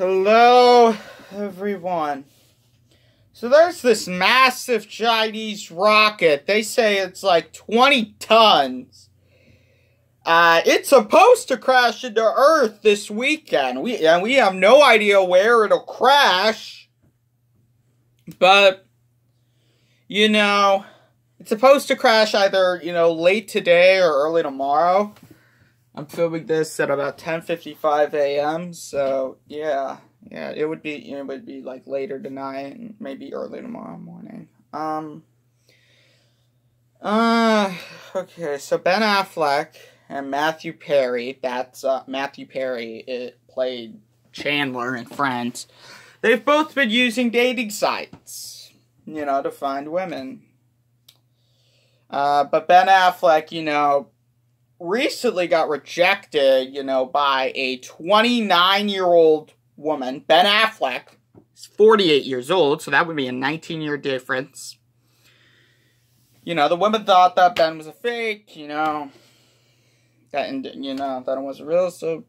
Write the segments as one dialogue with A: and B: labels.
A: Hello, everyone. So there's this massive Chinese rocket. They say it's like 20 tons. Uh, it's supposed to crash into Earth this weekend. We and we have no idea where it'll crash. But you know, it's supposed to crash either, you know, late today or early tomorrow. I'm filming this at about 10:55 a.m. So, yeah. Yeah, it would be you know, it would be like later tonight and maybe early tomorrow morning. Um uh okay, so Ben Affleck and Matthew Perry, that's uh, Matthew Perry it played Chandler in Friends. They've both been using dating sites, you know, to find women. Uh, but Ben Affleck, you know, recently got rejected, you know, by a 29 year old woman. Ben Affleck is 48 years old, so that would be a 19 year difference. You know, the woman thought that Ben was a fake, you know, that, you know, that it wasn't real, so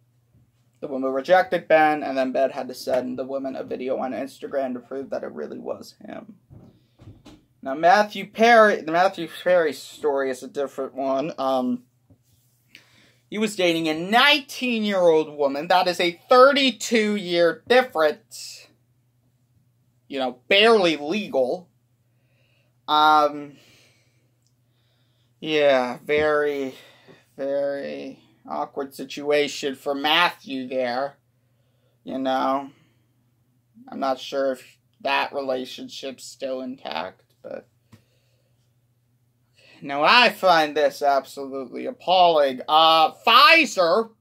A: the woman rejected Ben, and then Ben had to send the woman a video on Instagram to prove that it really was him. Now, Matthew Perry, the Matthew Perry story is a different one. Um, he was dating a 19 year old woman. That is a 32 year difference. You know, barely legal. Um, yeah, very, very awkward situation for Matthew there. You know, I'm not sure if that relationship's still intact, but now I find this absolutely appalling. Uh, Pfizer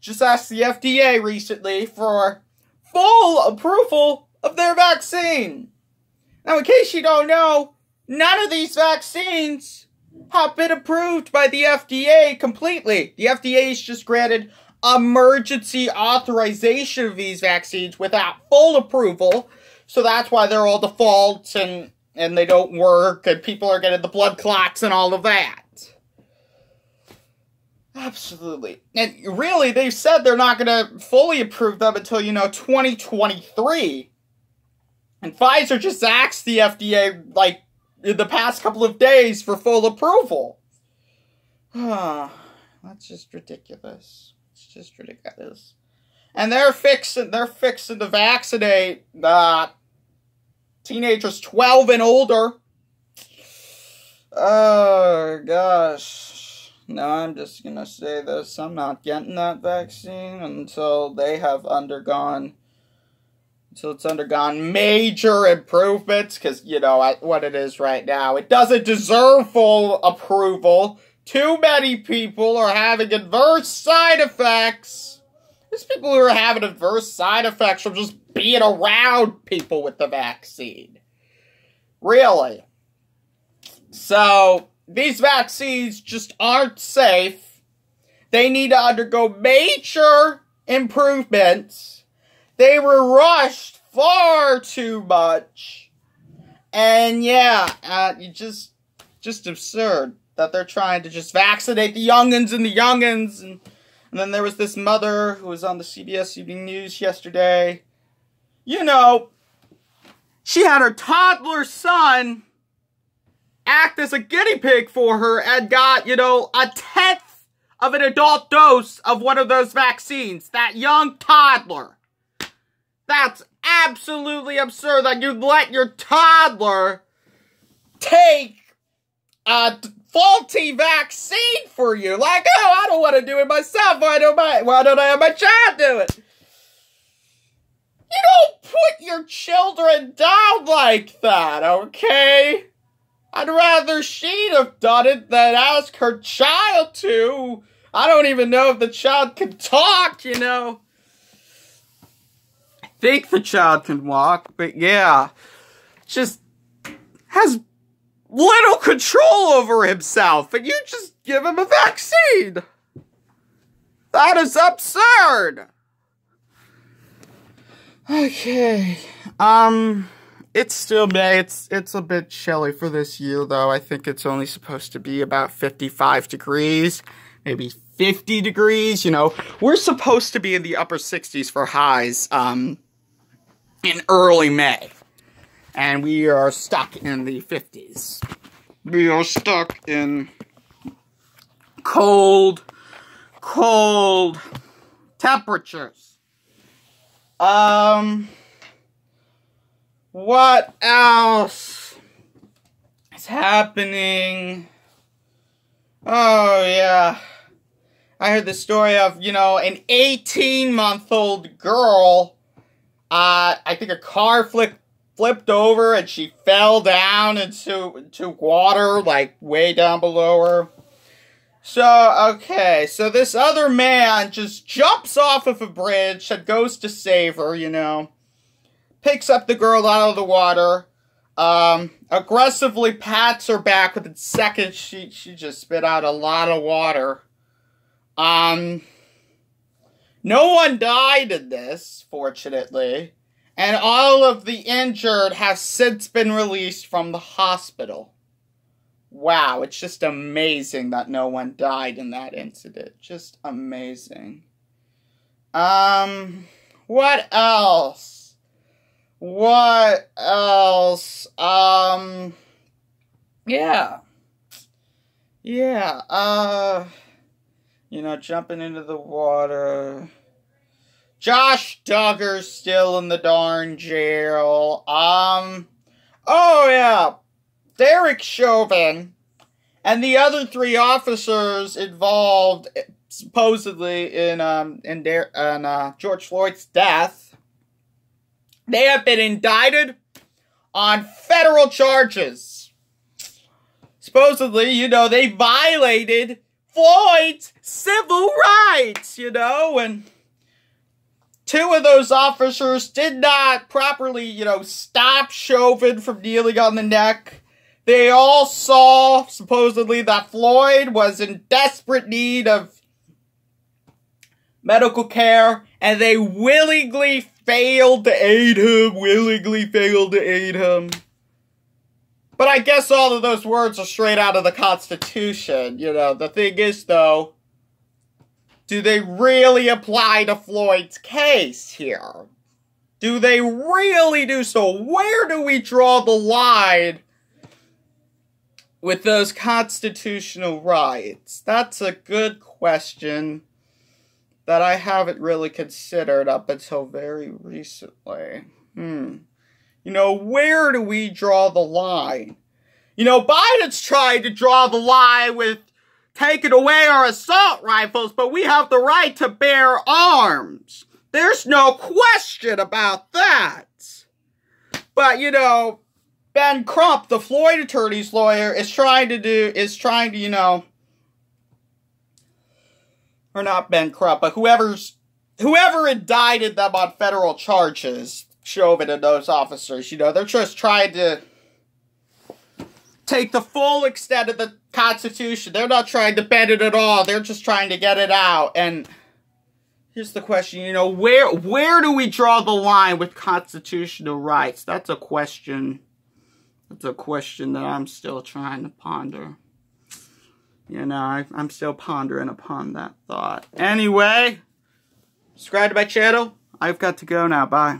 A: just asked the FDA recently for full approval of their vaccine. Now, in case you don't know, none of these vaccines have been approved by the FDA completely. The FDA has just granted emergency authorization of these vaccines without full approval. So that's why they're all defaults and and they don't work and people are getting the blood clots and all of that. Absolutely. And really, they've said they're not going to fully approve them until, you know, 2023. And Pfizer just asked the FDA, like, in the past couple of days for full approval. Ah, that's just ridiculous. It's just ridiculous. And they're fixing, they're fixing to vaccinate, uh, teenagers 12 and older. Oh, gosh. No, I'm just going to say this. I'm not getting that vaccine until they have undergone, until it's undergone major improvements, because, you know, what it is right now. It doesn't deserve full approval. Too many people are having adverse side effects. There's people who are having adverse side effects from just being around people with the vaccine. Really. So, these vaccines just aren't safe. They need to undergo major improvements. They were rushed far too much. And yeah, uh, you just, just absurd that they're trying to just vaccinate the youngins and the youngins. And, and then there was this mother who was on the CBS Evening News yesterday you know, she had her toddler son act as a guinea pig for her and got, you know, a tenth of an adult dose of one of those vaccines. That young toddler. That's absolutely absurd that you let your toddler take a faulty vaccine for you. Like, oh, I don't want to do it myself. Why don't I, why don't I have my child do it? You don't put your children down like that, okay? I'd rather she'd have done it than ask her child to. I don't even know if the child can talk, you know. I think the child can walk, but yeah. Just has little control over himself, and you just give him a vaccine. That is absurd. Okay. Um it's still May. It's it's a bit chilly for this year though. I think it's only supposed to be about 55 degrees, maybe 50 degrees, you know. We're supposed to be in the upper 60s for highs um, in early May. And we are stuck in the 50s. We are stuck in cold, cold temperatures. Um, what else is happening? Oh, yeah. I heard the story of, you know, an 18 month old girl. Uh, I think a car flipped flipped over and she fell down into, into water, like way down below her. So, okay, so this other man just jumps off of a bridge that goes to save her, you know. Picks up the girl out of the water. Um, aggressively pats her back within seconds. She, she just spit out a lot of water. Um, no one died in this, fortunately. And all of the injured have since been released from the hospital. Wow, it's just amazing that no one died in that incident. Just amazing. Um, what else? What else? Um, yeah. Yeah, uh, you know, jumping into the water. Josh Duggar's still in the darn jail. Um, oh yeah, Derek Chauvin and the other three officers involved, supposedly in um in, Der- in uh, George Floyd's death, they have been indicted on federal charges. Supposedly, you know, they violated Floyd's civil rights, you know, and two of those officers did not properly, you know, stop Chauvin from kneeling on the neck. They all saw, supposedly, that Floyd was in desperate need of medical care, and they willingly failed to aid him, willingly failed to aid him. But I guess all of those words are straight out of the Constitution. You know, the thing is, though, do they really apply to Floyd's case here? Do they really do so? Where do we draw the line with those constitutional rights? That's a good question that I haven't really considered up until very recently. Hmm. You know, where do we draw the line? You know, Biden's trying to draw the line with taking away our assault rifles, but we have the right to bear arms. There's no question about that. But, you know, Ben Crump, the Floyd attorney's lawyer, is trying to do, is trying to, you know, or not Ben Crump, but whoever's, whoever indicted them on federal charges, Chauvin and those officers, you know, they're just trying to take the full extent of the Constitution. They're not trying to bend it at all. They're just trying to get it out. And here's the question, you know, where where do we draw the line with constitutional rights? That's a question. That's a question that I'm still trying to ponder. You know, I, I'm still pondering upon that thought. Anyway, subscribe to my channel. I've got to go now. Bye.